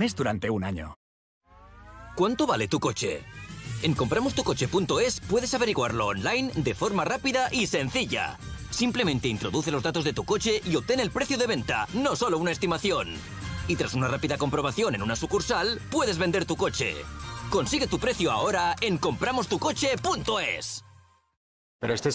mes durante un año. ¿Cuánto vale tu coche? En compramostucoche.es puedes averiguarlo online de forma rápida y sencilla. Simplemente introduce los datos de tu coche y obtén el precio de venta, no solo una estimación. Y tras una rápida comprobación en una sucursal, puedes vender tu coche. Consigue tu precio ahora en compramostucoche.es. Pero este